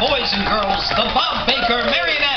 boys and girls, the Bob Baker Marionette.